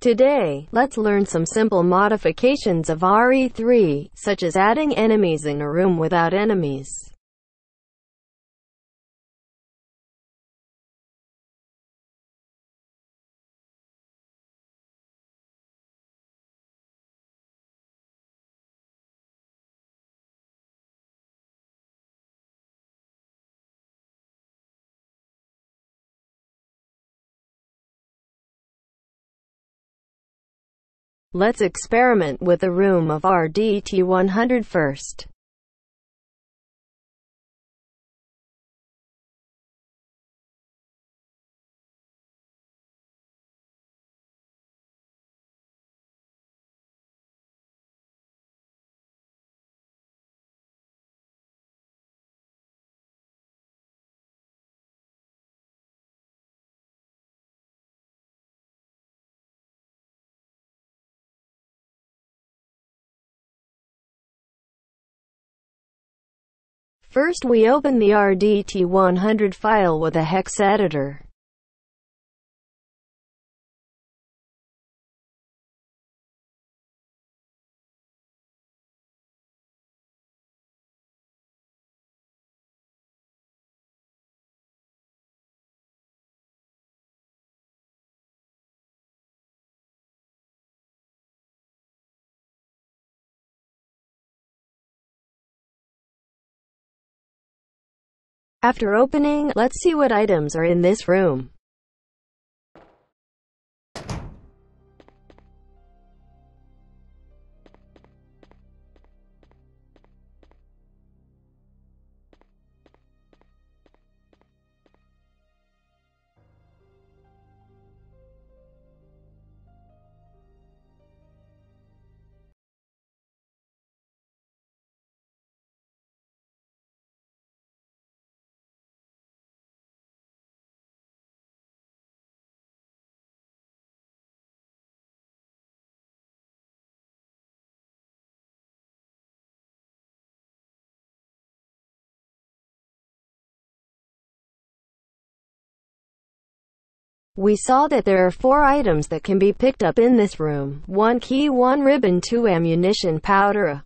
Today, let's learn some simple modifications of RE3, such as adding enemies in a room without enemies. Let's experiment with a room of RDT100 first. First we open the RDT100 file with a hex editor. After opening, let's see what items are in this room. We saw that there are four items that can be picked up in this room. 1 key, 1 ribbon, 2 ammunition powder.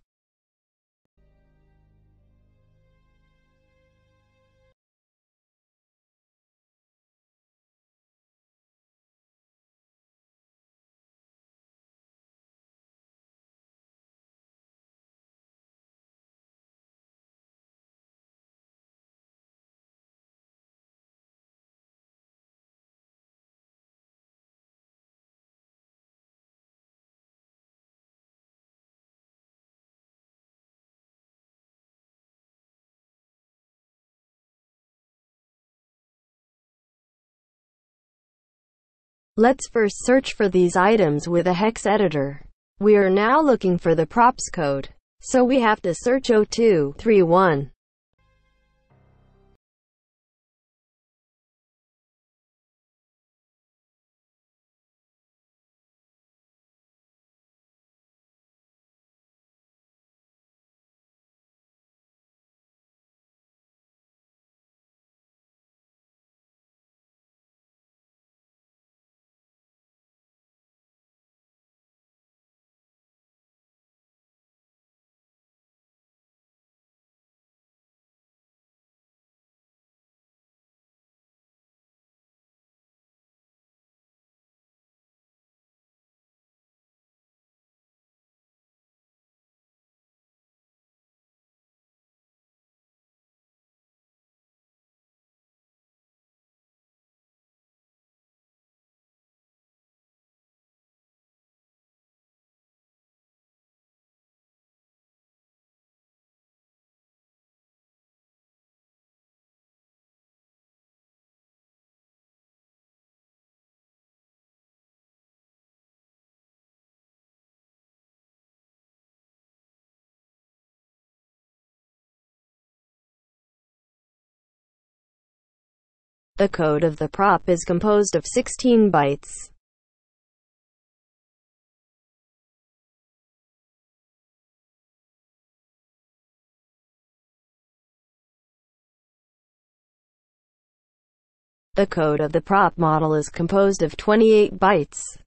Let's first search for these items with a hex editor. We are now looking for the props code. So we have to search 0231. The code of the prop is composed of 16 bytes. The code of the prop model is composed of 28 bytes.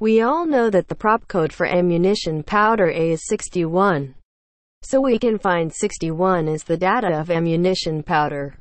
We all know that the prop code for ammunition powder A is 61. So we can find 61 as the data of ammunition powder.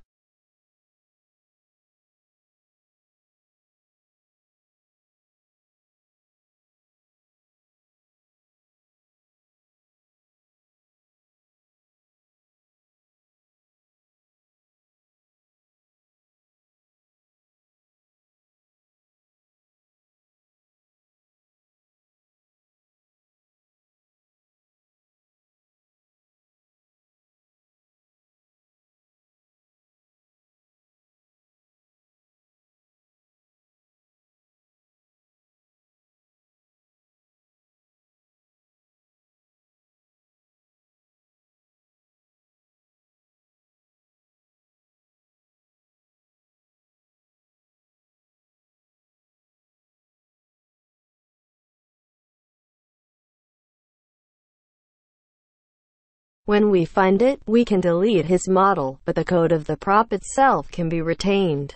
When we find it, we can delete his model, but the code of the prop itself can be retained.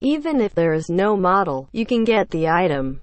Even if there is no model, you can get the item.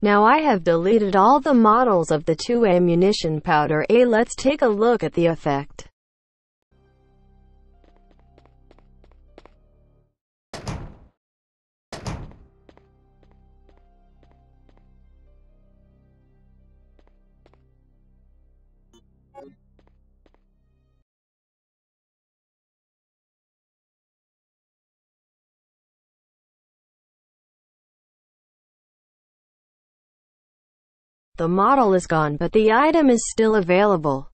Now I have deleted all the models of the two ammunition powder A. Let's take a look at the effect. The model is gone but the item is still available.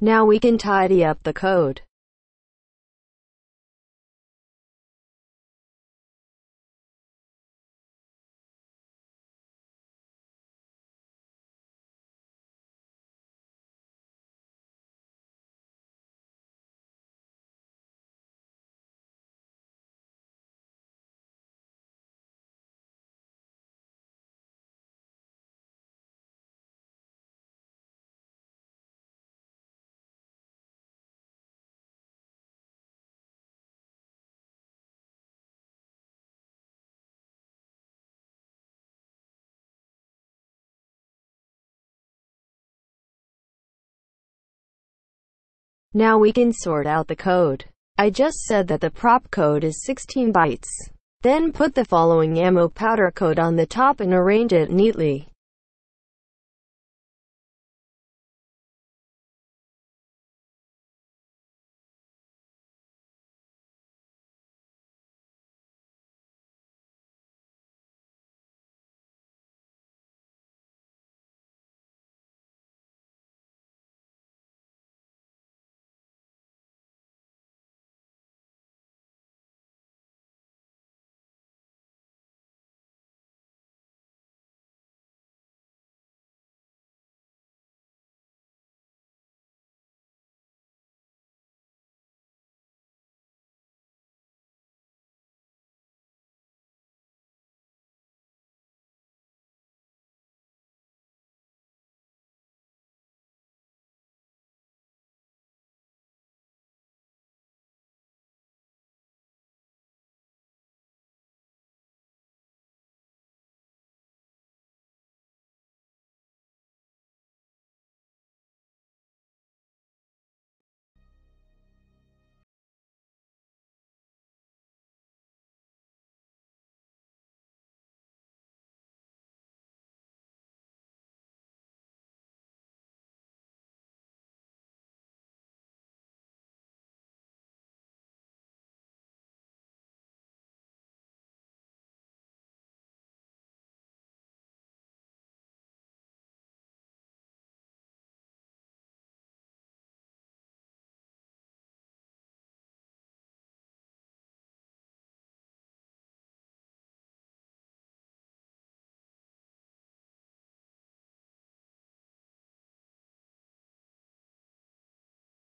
Now we can tidy up the code. Now we can sort out the code. I just said that the prop code is 16 bytes. Then put the following ammo powder code on the top and arrange it neatly.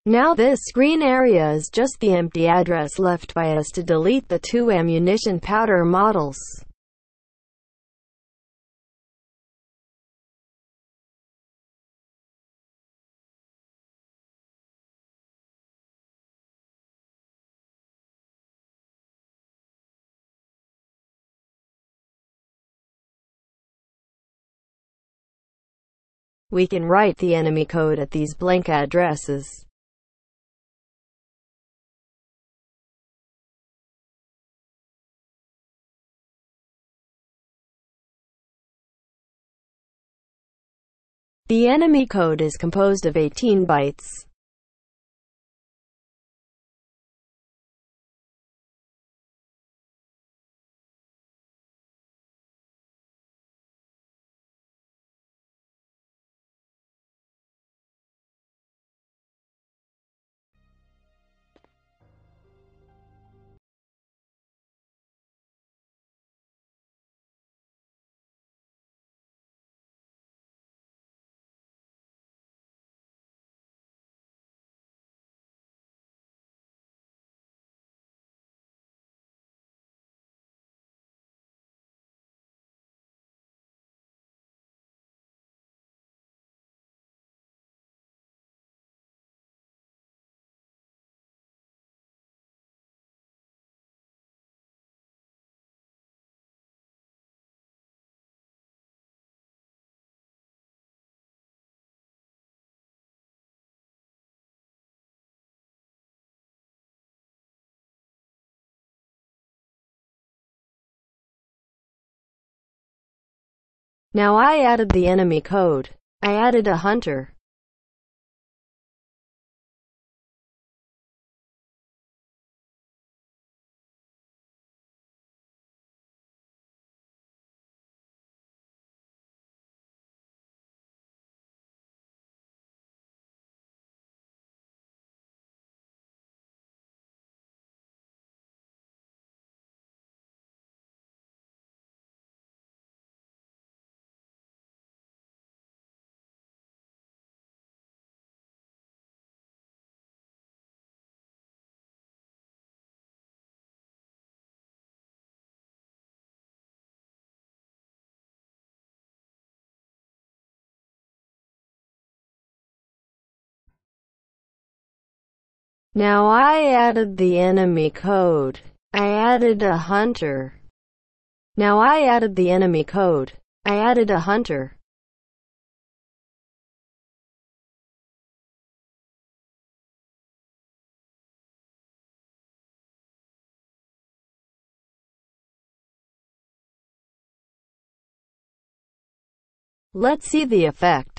Now this green area is just the empty address left by us to delete the two ammunition powder models. We can write the enemy code at these blank addresses. The enemy code is composed of 18 bytes. Now I added the enemy code. I added a hunter. Now I added the enemy code. I added a hunter. Now I added the enemy code. I added a hunter. Let's see the effect.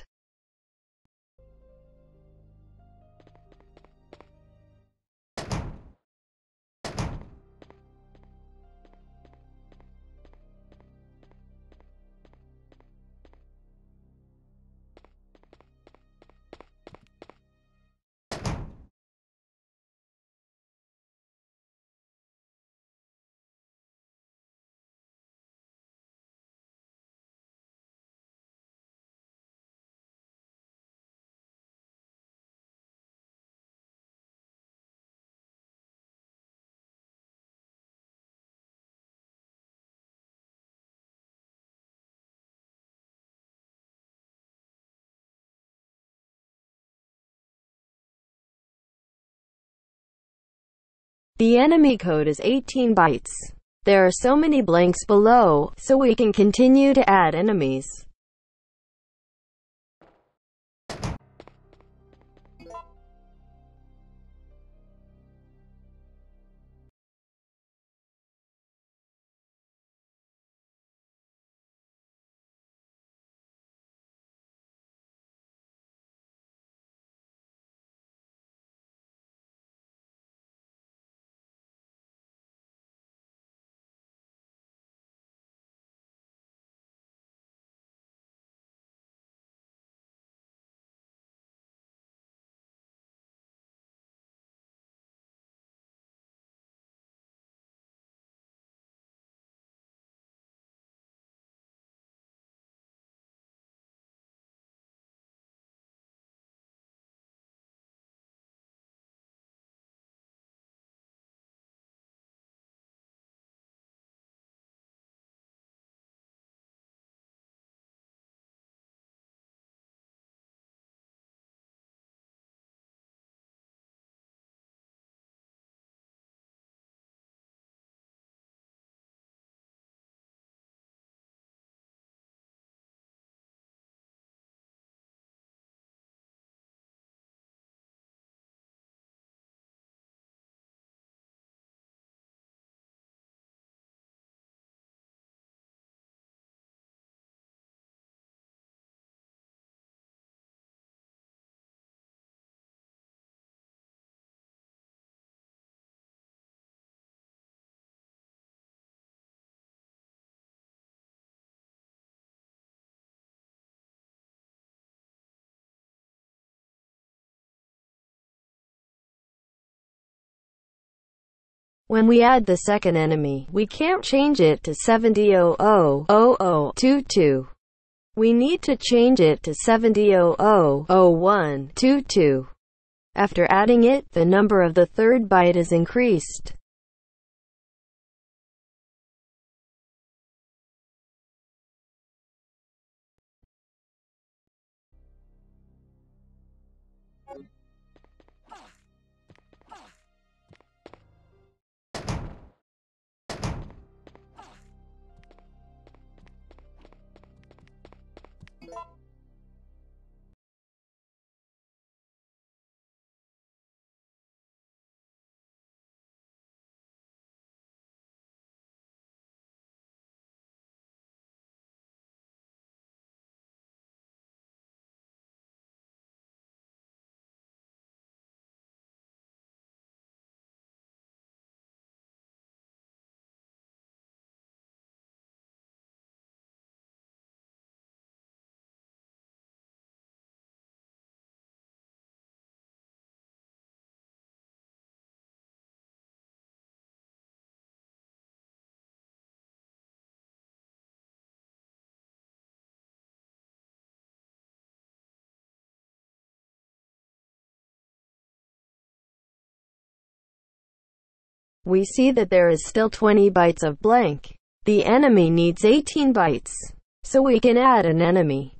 The enemy code is 18 bytes. There are so many blanks below, so we can continue to add enemies. When we add the second enemy, we can't change it to 70000022. We need to change it to 70000122. After adding it, the number of the third byte is increased. We see that there is still 20 bytes of blank. The enemy needs 18 bytes. So we can add an enemy.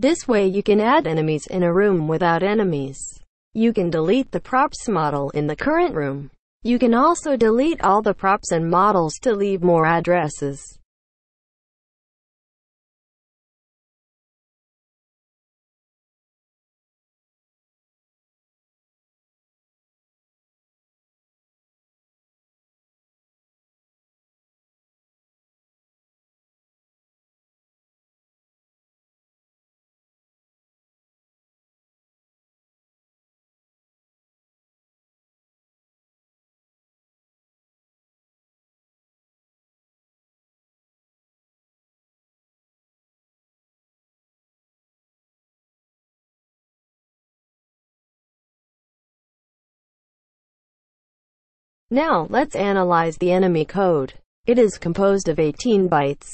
This way you can add enemies in a room without enemies. You can delete the props model in the current room. You can also delete all the props and models to leave more addresses. Now, let's analyze the enemy code. It is composed of 18 bytes.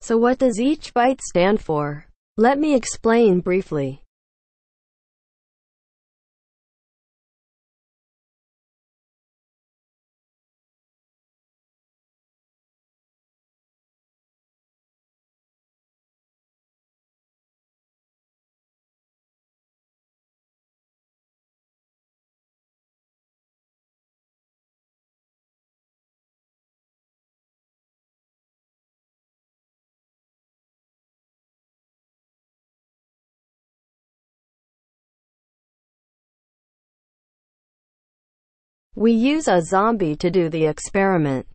So what does each byte stand for? Let me explain briefly. We use a zombie to do the experiment.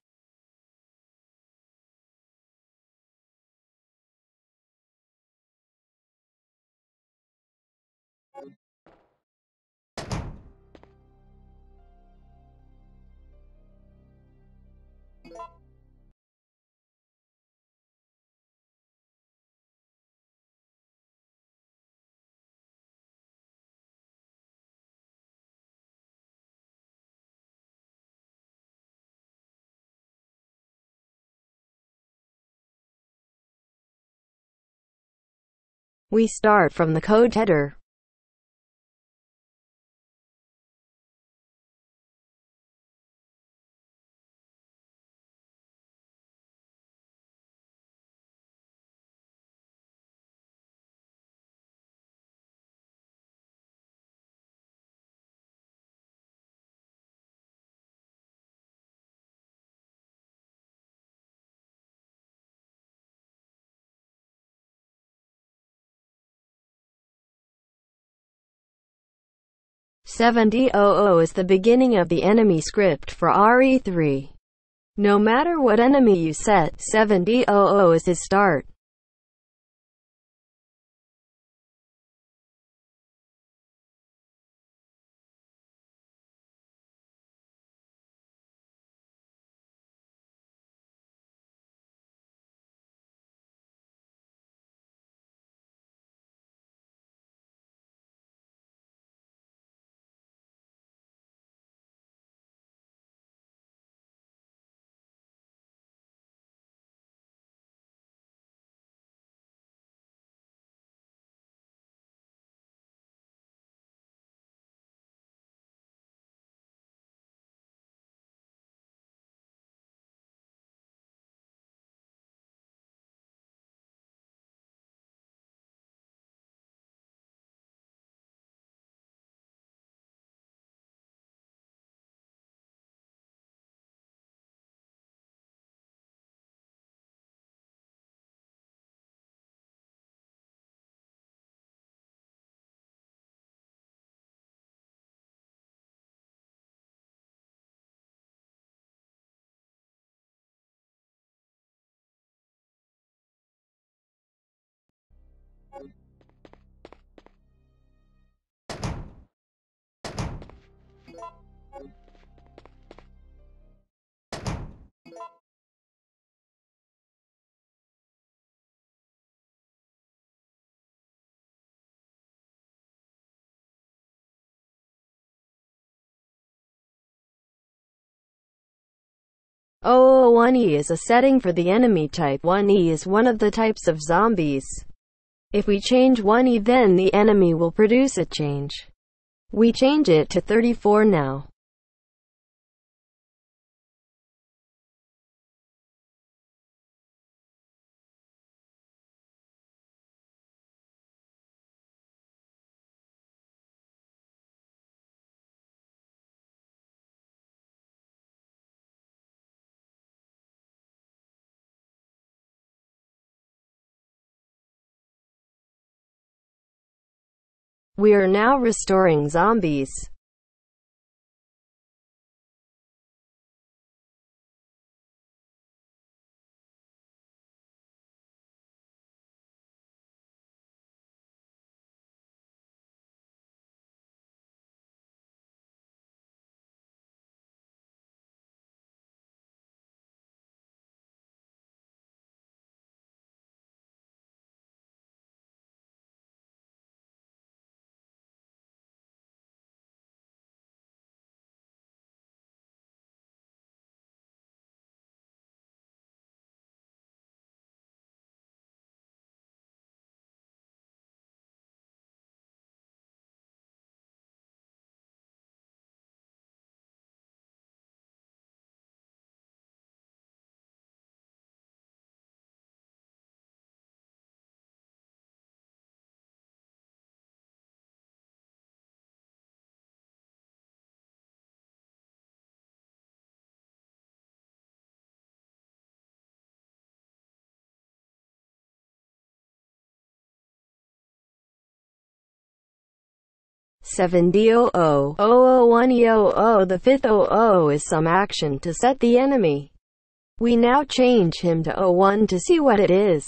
We start from the code header. Seventy oh, oh is the beginning of the enemy script for RE3. No matter what enemy you set, seventy oh, oh is his start. Oh, 1E is a setting for the enemy type. 1E is one of the types of zombies. If we change 1E then the enemy will produce a change. We change it to 34 now. We are now restoring zombies. Seventy oh oh oh one oh oh the fifth oh oh is some action to set the enemy. We now change him to 01 to see what it is.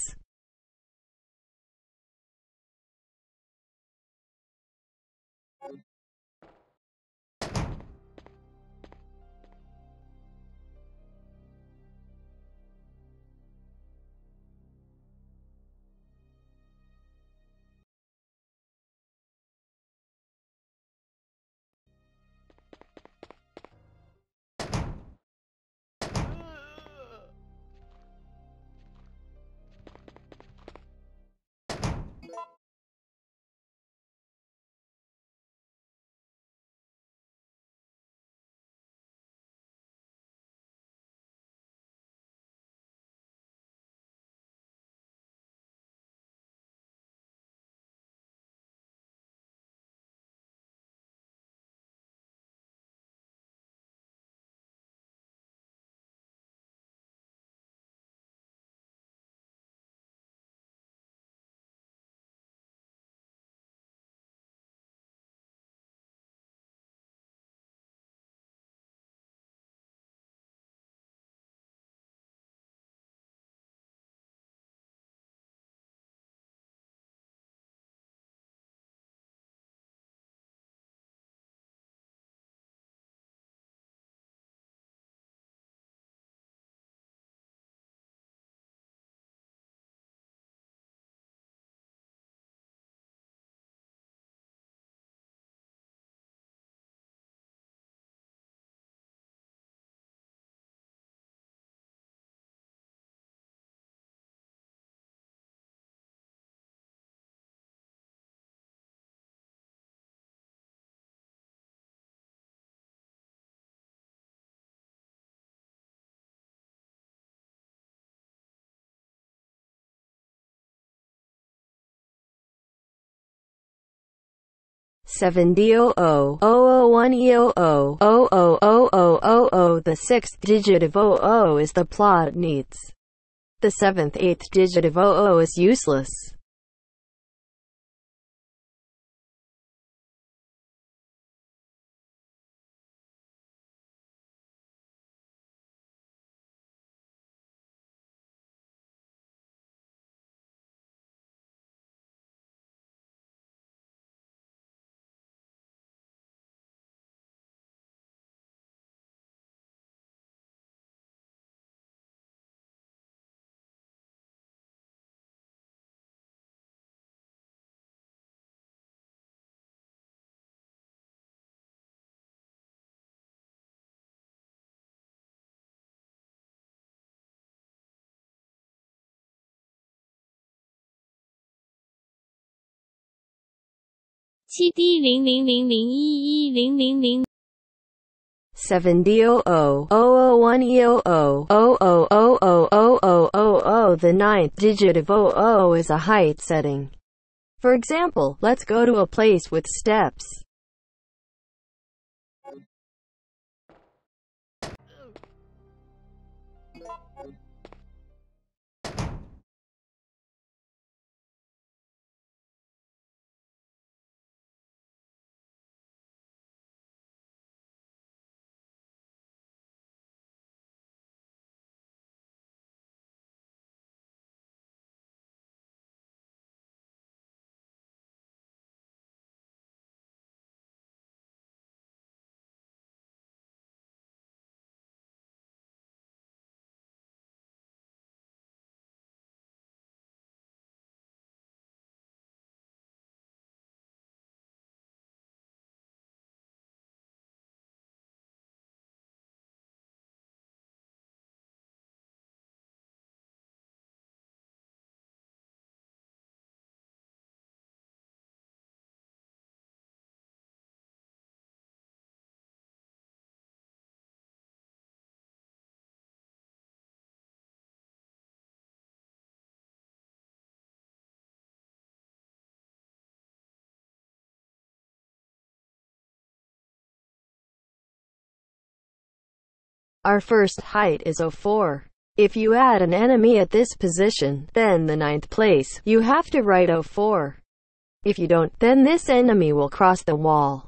7D000001E000000. The sixth digit of 00 is the plot needs. The seventh eighth digit of 00 is useless. 七 D 零零零零一一零零零。7 D000 001E0000000000 The ninth digit of O O is a height setting. For example, let's go to a place with steps. Our first height is 04. If you add an enemy at this position, then the ninth place, you have to write 04. If you don't, then this enemy will cross the wall.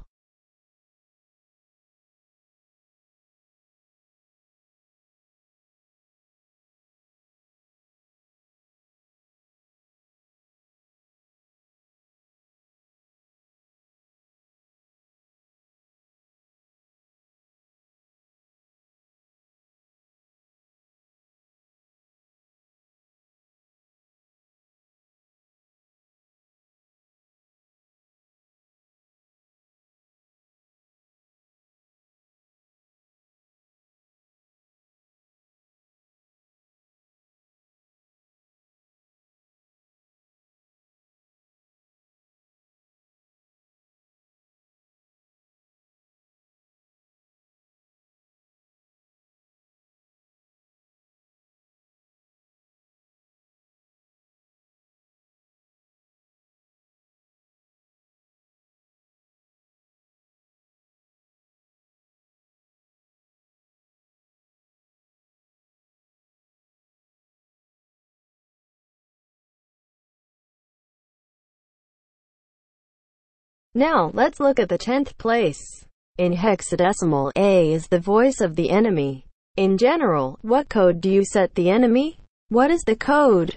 Now, let's look at the 10th place. In hexadecimal, A is the voice of the enemy. In general, what code do you set the enemy? What is the code?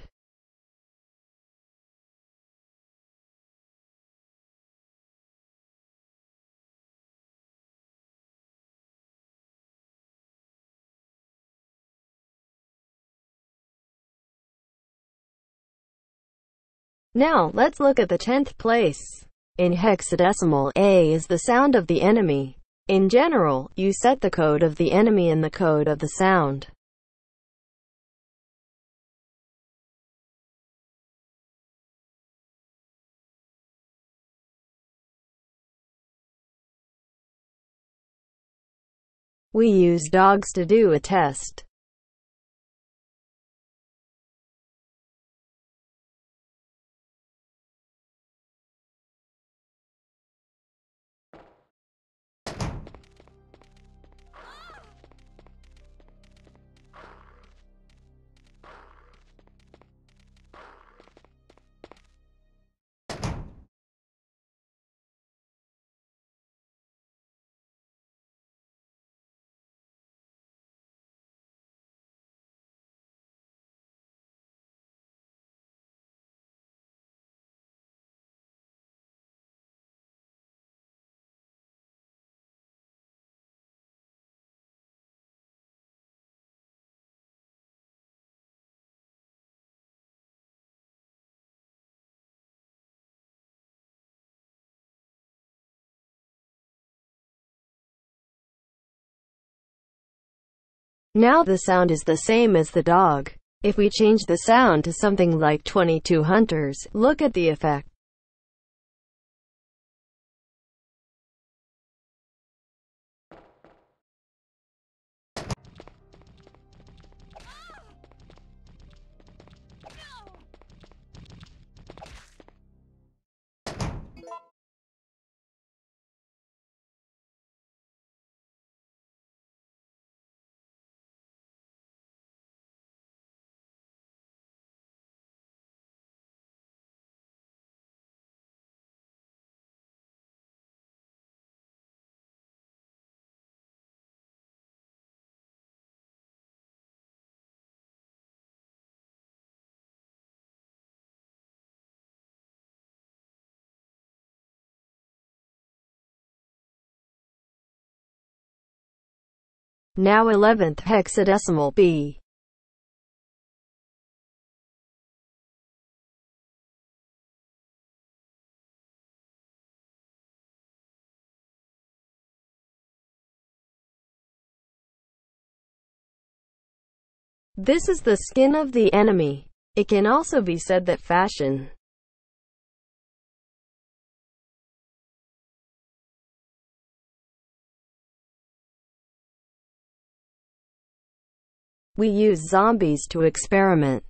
Now, let's look at the 10th place. In hexadecimal, A is the sound of the enemy. In general, you set the code of the enemy in the code of the sound. We use dogs to do a test. Now the sound is the same as the dog. If we change the sound to something like 22 hunters, look at the effect. Now 11th hexadecimal B. This is the skin of the enemy. It can also be said that fashion We use zombies to experiment.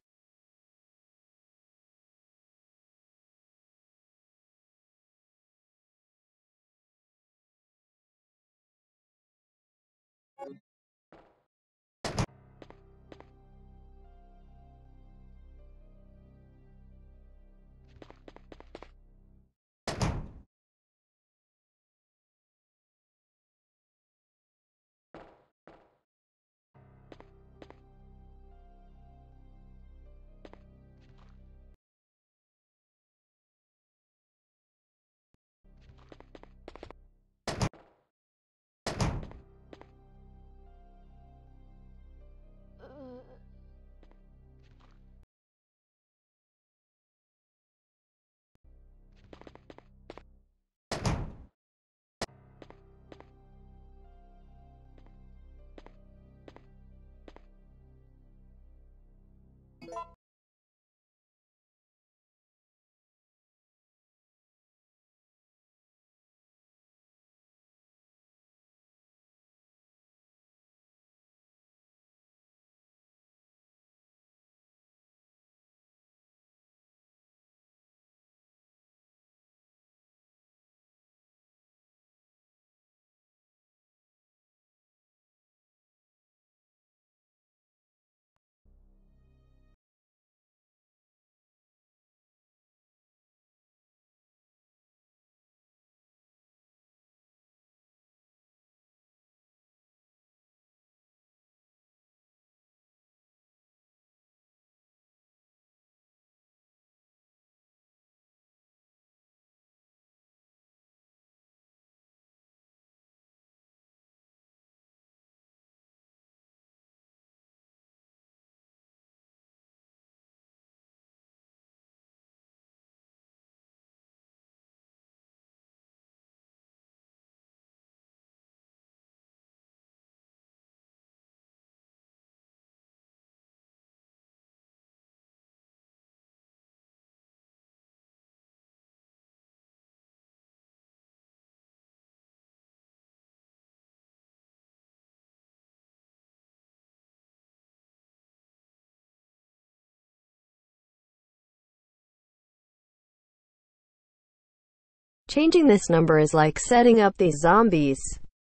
Changing this number is like setting up these zombies.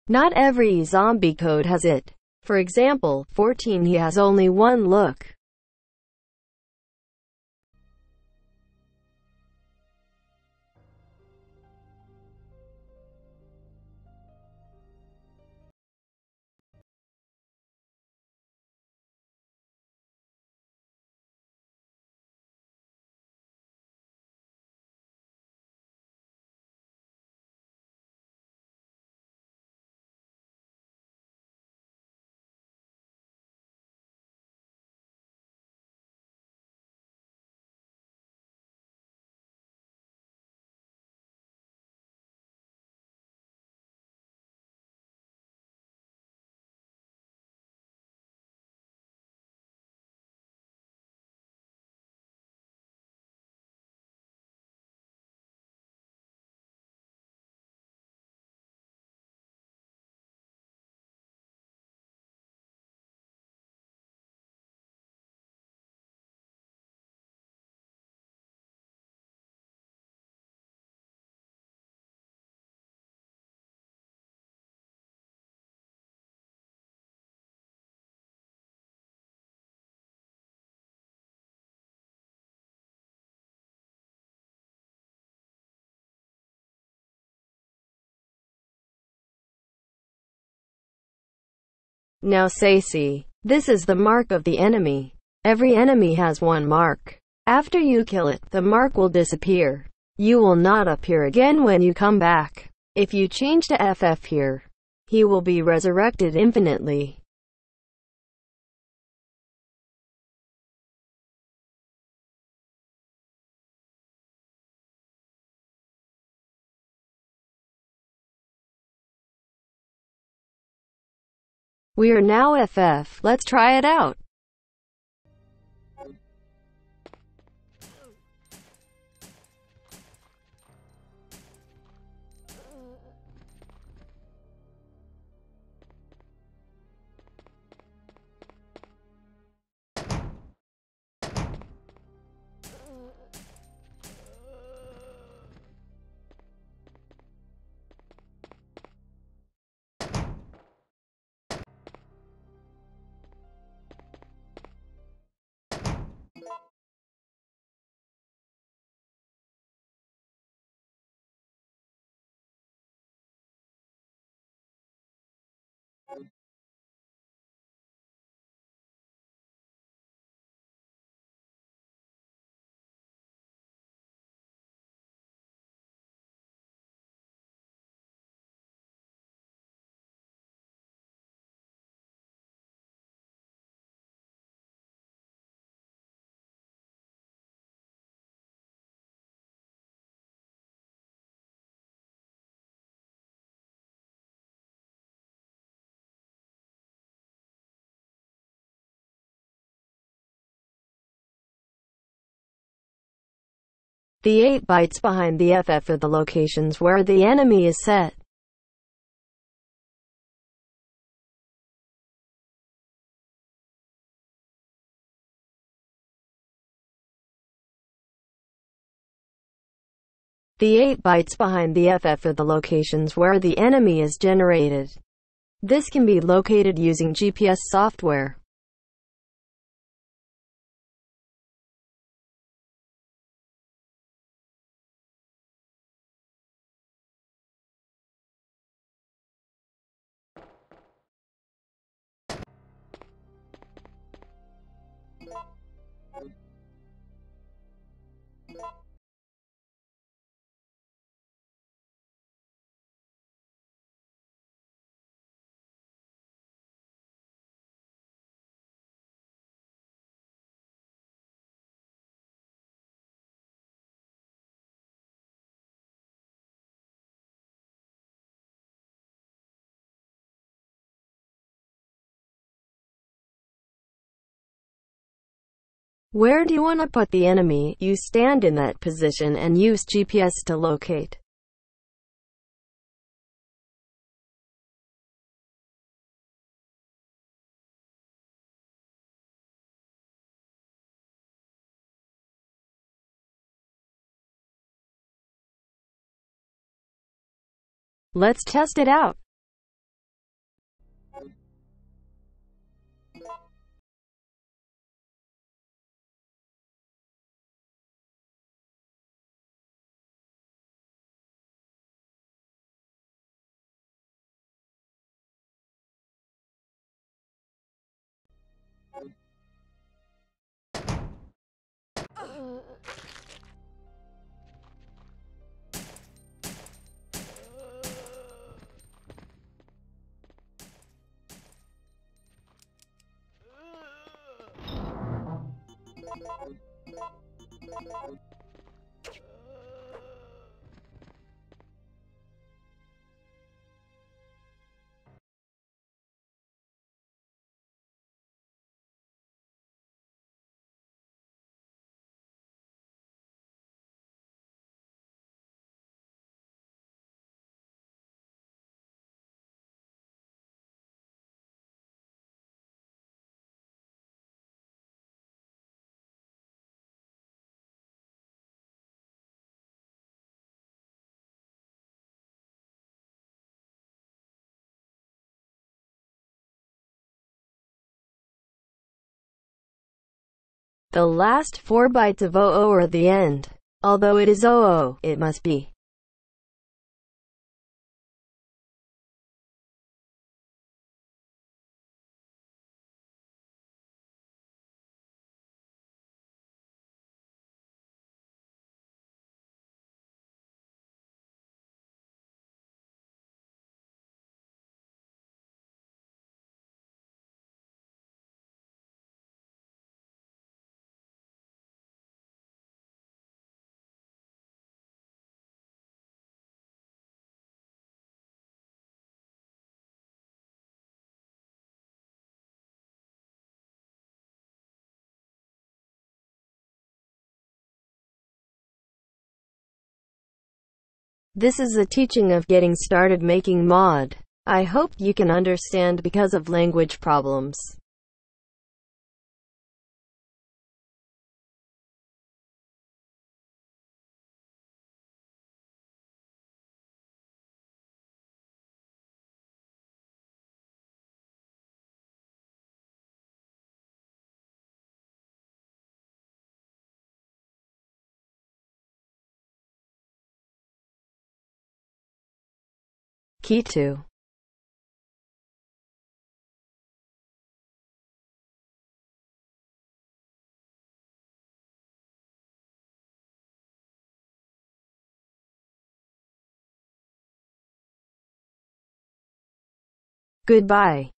Not every zombie code has it. For example, 14 he has only one look. Now say C. This is the mark of the enemy. Every enemy has one mark. After you kill it, the mark will disappear. You will not appear again when you come back. If you change to FF here, he will be resurrected infinitely. We are now FF. Let's try it out. The 8 bytes behind the FF are the locations where the enemy is set. The 8 bytes behind the FF are the locations where the enemy is generated. This can be located using GPS software. Where do you want to put the enemy? You stand in that position and use GPS to locate. Let's test it out. 呃 The last four bytes of 00 are the end. Although it is 00, it must be. This is a teaching of getting started making mod. I hope you can understand because of language problems. 2. Goodbye.